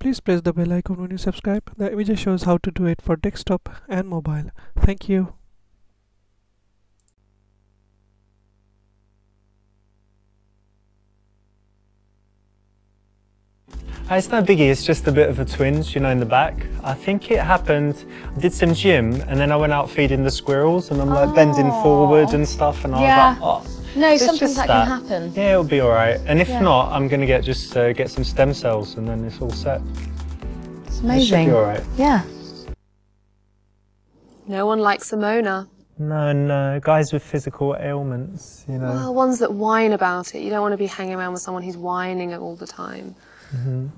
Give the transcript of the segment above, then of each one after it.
Please press the bell icon when you subscribe. The image shows how to do it for desktop and mobile. Thank you. It's no biggie, it's just a bit of a twinge, you know, in the back. I think it happened, I did some gym and then I went out feeding the squirrels and I'm like bending oh. forward and stuff and I Yeah. was like, oh. No, it's sometimes just that, can happen. Yeah, it'll be all right. And if Yeah. not, I'm going to get just uh, get some stem cells and then it's all set. It's It should amazing. be all right. Yeah. No one likes a moaner. No, no, guys with physical ailments, you know. Well, ones that whine about it. You don't want to be hanging around with someone who's whining all the time. The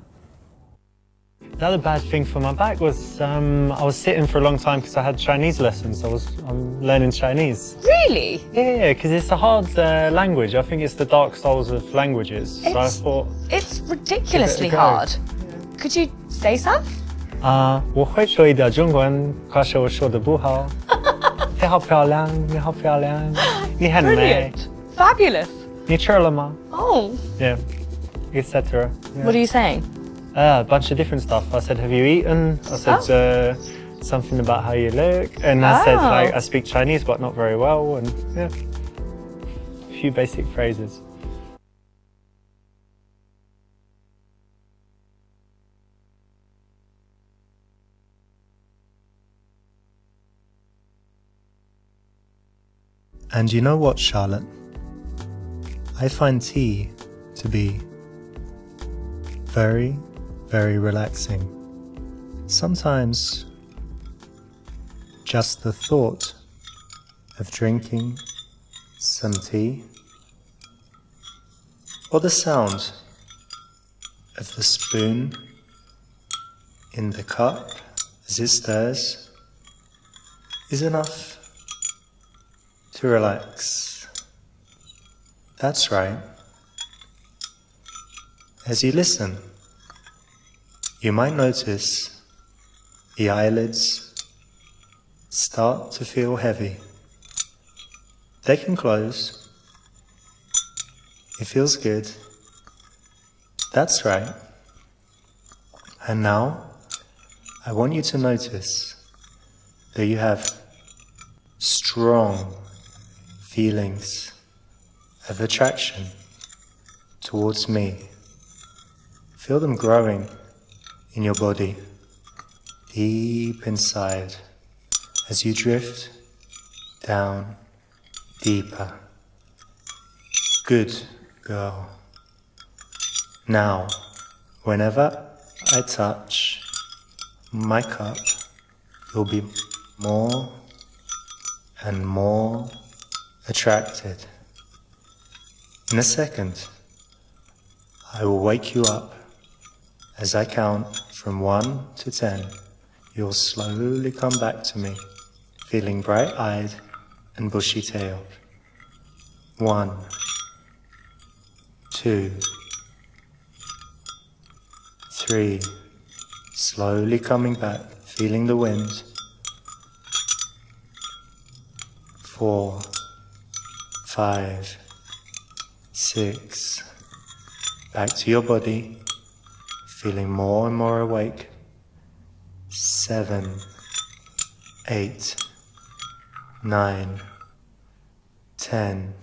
other bad thing for my back was um, I was sitting for a long time because I had Chinese lessons. I was I'm learning Chinese. Really? Yeah, because it's a hard uh, language. I think it's the dark souls of languages. so I It's- thought, It's ridiculously go. hard. Could you say some? 啊、我会说一点中文，可是我说的不好。你好漂亮，你好漂亮，你很美。 Brilliant. Fabulous. 你吃了吗 Oh. Yeah, etc. Yeah. What are you saying? Uh, a bunch of different stuff. I said, have you eaten? I said uh, something about how you look. And I said, Oh. like, I speak Chinese, but not very well. And yeah, a few basic phrases. And you know what, Charlotte? I find tea to be very, very relaxing. Sometimes just the thought of drinking some tea or the sound of the spoon in the cup as it stirs is enough to relax. That's right. As you listen, you might notice the eyelids start to feel heavy. They can close. It feels good. That's right. And now, I want you to notice that you have strong feelings of attraction towards me. Feel them growing in your body, deep inside, as you drift down deeper. Good girl. Now, whenever I touch my cup, you'll be more and more attracted. In a second, I will wake you up. As I count from 1 to 10, you'll slowly come back to me, feeling bright eyed and bushy tailed. 1, 2, 3, slowly coming back, feeling the wind. four, five, six. Back to your body, feeling more and more awake. Seven, eight, nine, ten.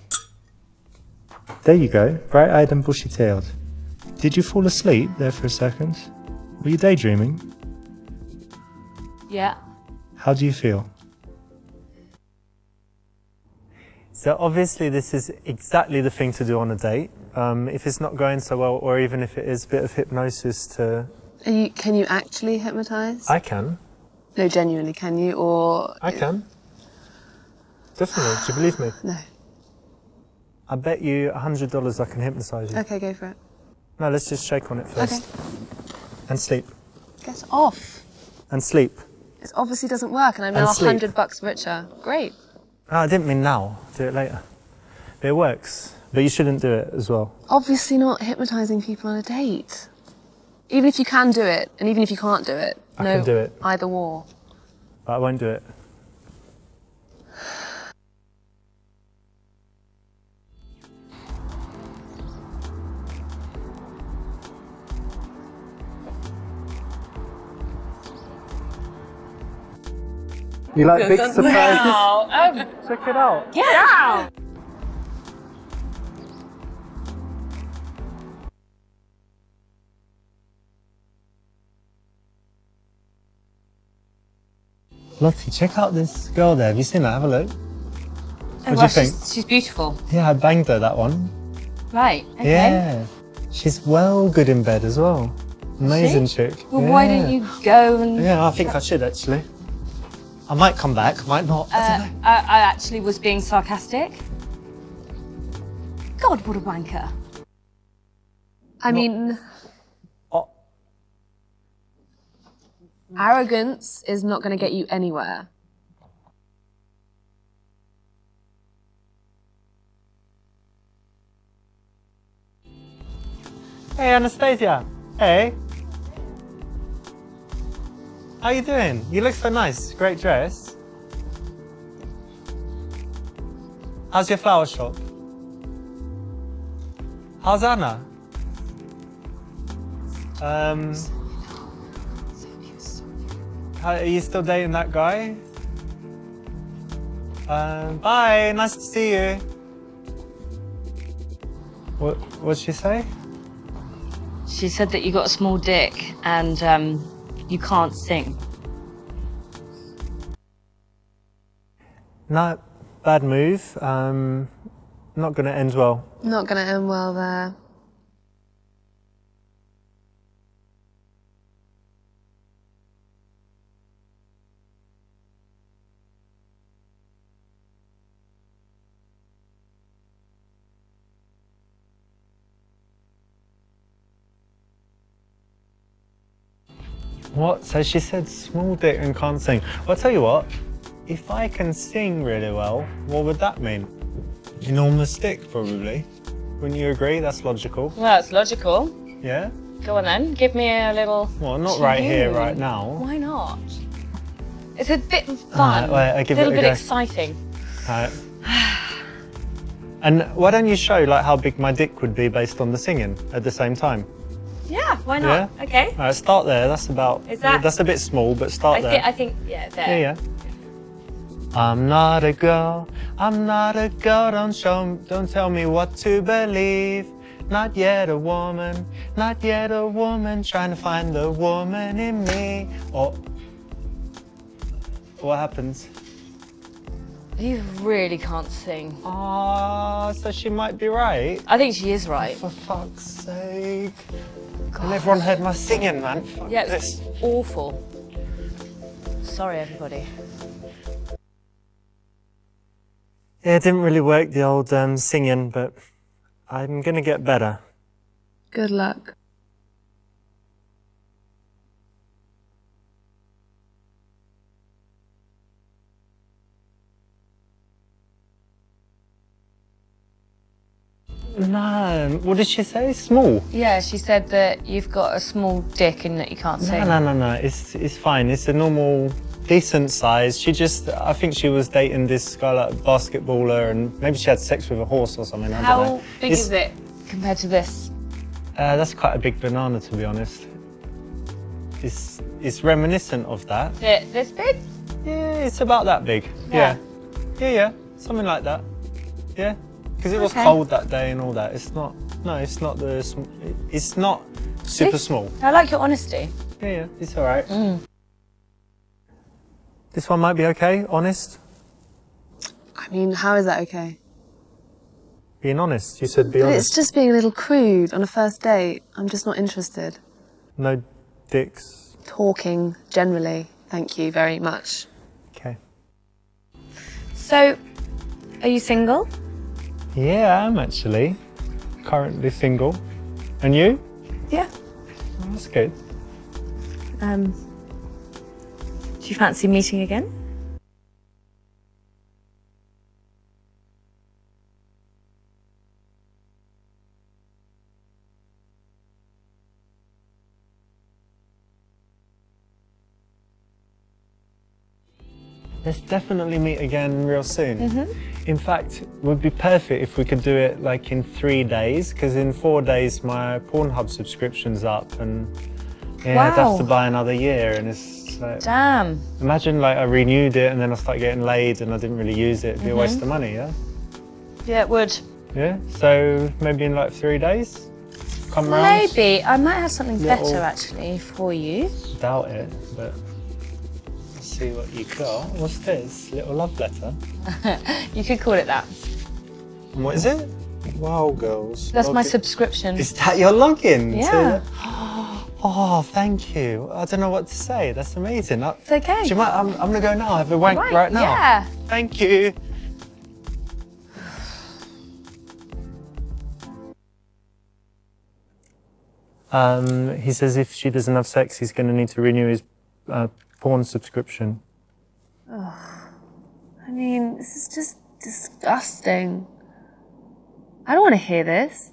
There you go, bright eyed and bushy tailed. Did you fall asleep there for a second? Were you daydreaming? Yeah. How do you feel? So obviously this is exactly the thing to do on a date. Um, if it's not going so well, or even if it is a bit of hypnosis to... You, can you actually hypnotize? I can. no, genuinely, can you? Or I can. Definitely. Do you believe me? no? I bet you $100 I can hypnotise you. Okay, go for it. No, let's just shake on it first. Okay. And sleep. Get off. And sleep. It obviously doesn't work, and I'm And now a sleep. hundred bucks richer. Great. No, I didn't mean now. Do it later. But it works. But you shouldn't do it as well. Obviously not hypnotising people on a date. Even if you can do it, and even if you can't do it, I no, can do it. either war. But I won't do it. You like big surprises? Wow. Um, Check it out. Get out! Lottie, check out this girl there. Have you seen that? Have a look. Oh, What do you well, think? She's, she's beautiful. Yeah, I banged her, that one. Right. Okay. Yeah. She's well good in bed as well. Amazing chick. Well, why Yeah. don't you go and? Yeah, I think I should actually. I might come back, might not. I Uh, don't know. I, I actually was being sarcastic. God, what a wanker. I mean, arrogance is not going to get you anywhere. Hey, Anastasia. Hey. How you doing? You look so nice. Great dress. How's your flower shop? How's Anna? Um. How, are you still dating that guy? Um, bye. Nice to see you. What? What'd she say? She said that you got a small dick and um, you can't sing. Not bad move. Um, not going to end well. Not going to end well there. What? So she said small dick and can't sing. Well, I'll tell you what. If I can sing really well, what would that mean? Enormous dick, probably. Wouldn't you agree? That's logical. Well, it's logical. Yeah? Go on then, give me a little. Well, not right here, right now. Why not? It's a bit fun. Alright, wait, I'll give a it little a bit go. exciting. Right. And why don't you show like how big my dick would be based on the singing at the same time? Yeah, why not? Yeah? Okay. All right, start there. That's about. Is that- That's a bit small, but start I there. think, I think, yeah, there. Yeah, yeah. I'm not a girl. I'm not a girl. Don't show. Don't tell me what to believe. Not yet a woman. Not yet a woman. Trying to find the woman in me. Or what happens? You really can't sing. Ah, so she might be right. I think she is right. For fuck's sake! And everyone heard my singing, man. Fuck Yeah, this. it's awful. Sorry, everybody. Yeah, it didn't really work the old um, singing, but I'm gonna get better. Good luck. No, what did she say? Small. Yeah, she said that you've got a small dick and that you can't sing. No, no, no, no. It's it's fine. It's a normal, decent size. She just, I think she was dating this guy like a basketballer, and maybe she had sex with a horse or something. I don't How know. big It's- is it compared to this? Uh, that's quite a big banana, to be honest. It's it's reminiscent of that. Thi- This big? Yeah, it's about that big. Yeah. Yeah, yeah, yeah. something like that. Yeah, because it was Okay. cold that day and all that. It's not. No, it's not the. It's not super See? small. I like your honesty. Yeah, yeah, it's all right. Mm. This one might be okay. Honest. I mean, how is that okay? Being honest. You said be But honest. it's just being a little crude on a first date. I'm just not interested. No dicks. Talking generally. Thank you very much. Okay. So, are you single? Yeah, I am actually currently single. And you? Yeah. Oh, that's good. Um, do you fancy meeting again? Let's definitely meet again real soon. In fact, it would be perfect if we could do it like in three days, because in four days my Pornhub subscription's up, and yeah, I'd have to buy another year, and it's Like, Damn. imagine like I renewed it and then I start getting laid and I didn't really use it. It'd be a waste of mm-hmm. money, yeah? Yeah, it would. Yeah. So maybe in like three days, come round. Maybe. I might have something Little- better actually for you. Doubt it, but let's see what you got. What's this? Little love letter. You could call it that. And what is it? Wow, girls. That's my subscription. Is that your login? Yeah. Oh, thank you. I don't know what to say. That's amazing. I- It's okay. Do you mind? I'm, I'm gonna go now. I Have a wank right, now. Yeah. Thank you. Um, he says if she doesn't have sex, he's going to need to renew his uh, porn subscription. Ugh. I mean, this is just disgusting. I don't want to hear this.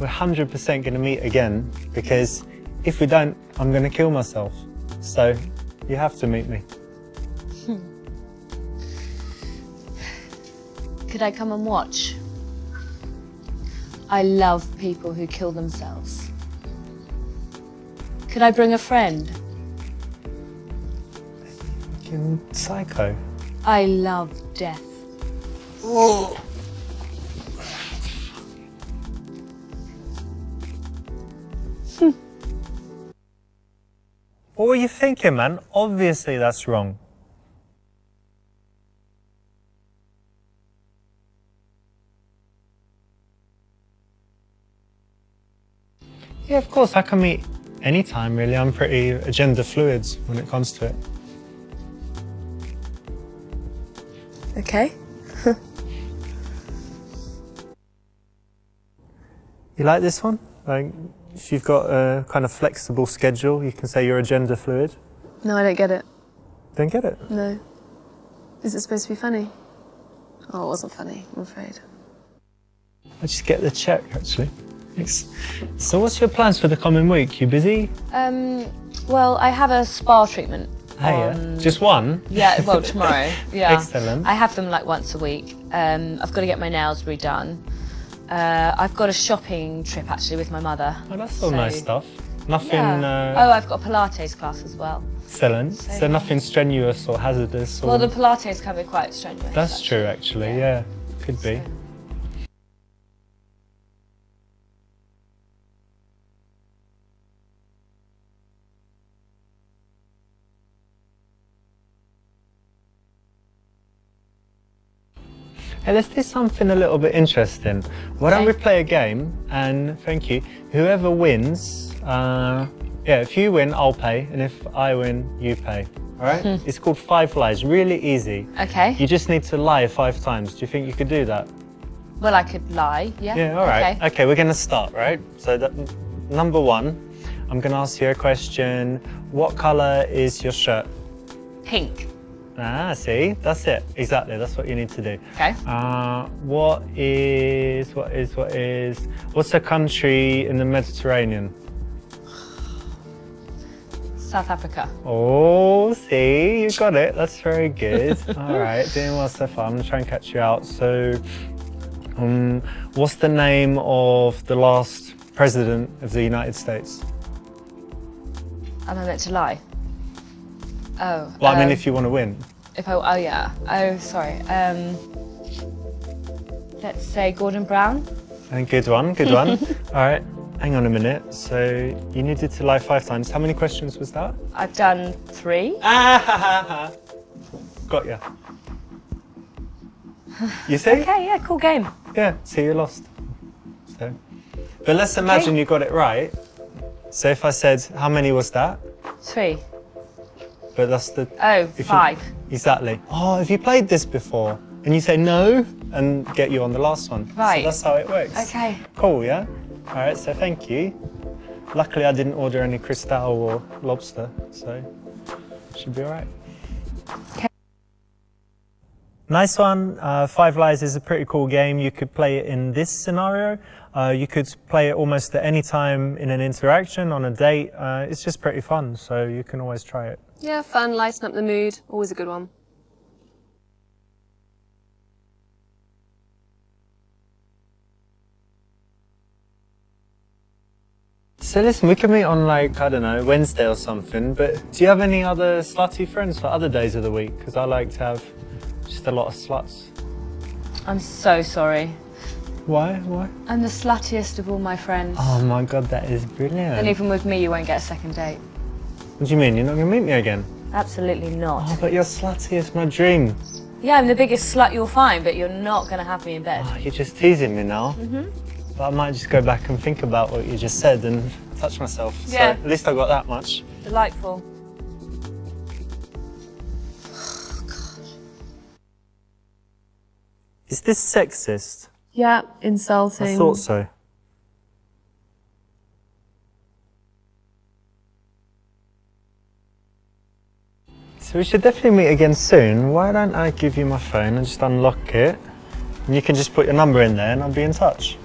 We're 100% going to meet again because if we don't, I'm going to kill myself. So you have to meet me. Hmm. Could I come and watch? I love people who kill themselves. Could I bring a friend? Fucking psycho. I love death. What were you thinking, man? Obviously, that's wrong. Yeah, of course, I can meet anytime, really. I'm pretty agenda fluid when it comes to it. Okay. You like this one? Like, you've got a kind of flexible schedule, you can say you're agenda fluid. No, I don't get it. Don't get it. No. Is it supposed to be funny? Oh, it wasn't funny, I'm afraid. I just get the check, actually. Thanks. So, what's your plans for the coming week? You busy? Um, well, I have a spa treatment. Hey, yeah. Just one? Yeah, well, tomorrow. Yeah. Excellent. I have them like once a week. Um, I've got to get my nails redone. Uh, I've got a shopping trip actually with my mother. Oh, that's all So- nice stuff. Nothing Yeah. uh, oh, I've got a Pilates class as well. excellent. So, yeah. nothing strenuous or hazardous. Or... Well, the Pilates can be quite strenuous. That's actually. true, actually. Yeah, could be. Hey, let's do something a little bit interesting. Why don't we play a game? And thank you. Whoever wins, uh, yeah, if you win, I'll pay, and if I win, you pay. All right? It's called Five Lies. Really easy. Okay. You just need to lie five times. Do you think you could do that? Well, I could lie. Yeah. Yeah, all right. Okay. Okay, we're going to start, right? So, that, number one, I'm going to ask you a question. What color is your shirt? Pink. Ah, see, that's it. Exactly, that's what you need to do. Okay. Uh, what is, what is, what is, what's a country in the Mediterranean? South Africa. Oh, see, you got it. That's very good. All right, doing well so far. I'm gonna try and catch you out. So, um, what's the name of the last president of the United States? Am I meant to lie? Oh. Well, I mean, um, if you want to win. If I, oh yeah. Oh, sorry. Um, let's say Gordon Brown. And good one, good one. All right, hang on a minute. So you needed to lie five times. How many questions was that? I've done three. Ah, got you. You see? Okay, yeah, cool game. Yeah, so you lost. So, but let's imagine you got it right. So if I said, how many was that? Three. But that's the. Oh, if you- exactly. Oh, have you played this before? And you say no, and get you on the last one. Right. So that's how it works. Okay. Cool, yeah? All right, so thank you. Luckily, I didn't order any cristal or lobster, so should be all right. Okay. Nice one. Uh, Five Lies is a pretty cool game. You could play it in this scenario. Uh, you could play it almost at any time in an interaction, on a date. Uh, it's just pretty fun, so you can always try it. Yeah, fun, lighten up the mood. Always a good one. So listen, we can meet on like, I don't know, Wednesday or something, but do you have any other slutty friends for other days of the week? Because I like to have just a lot of sluts. I'm so sorry. Why? Why? I'm the sluttiest of all my friends. Oh my god, that is brilliant. And even with me, you won't get a second date. What do you mean? You're not going to meet me again? Absolutely not. Oh, but you're slutty. It's my dream. Yeah, I'm the biggest slut you'll find, but you're not going to have me in bed. Oh, you're just teasing me now. Mm-hmm. But I might just go back and think about what you just said and touch myself. Yeah. So at least I got that much. Delightful. Is this sexist? Yeah, insulting. I thought so. So we should definitely meet again soon. Why don't I give you my phone and just unlock it? And you can just put your number in there and I'll be in touch.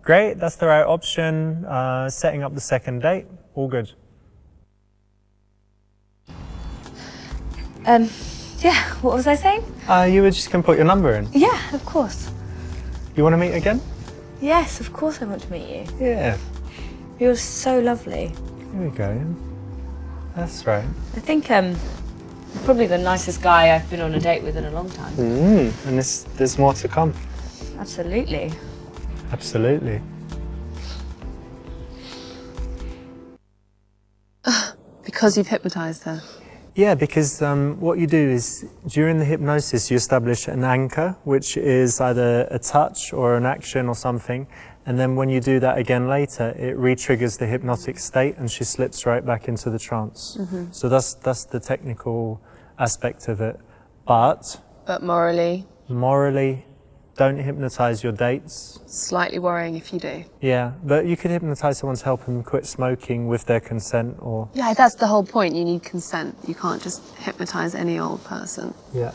Great, that's the right option. Uh, setting up the second date, all good. Um, yeah, what was I saying? Uh, you were just going to put your number in. Yeah, of course. You want to meet again? Yes, of course I want to meet you. Yeah, You're so lovely. here we go. That's right. I think um, you're probably the nicest guy I've been on a date with in a long time. Mm, and there's, there's more to come. Absolutely. Absolutely. Because you've hypnotised her. Yeah, because um, what you do is during the hypnosis, you establish an anchor, which is either a touch or an action or something. And then when you do that again later, it re triggers the hypnotic state and she slips right back into the trance. Mm-hmm. So that's, that's the technical aspect of it. But But morally, morally, don't hypnotize your dates. slightly worrying if you do. Yeah, but you could hypnotize someone to help them quit smoking with their consent or. Yeah, that's the whole point. You need consent. You can't just hypnotise any old person. Yeah.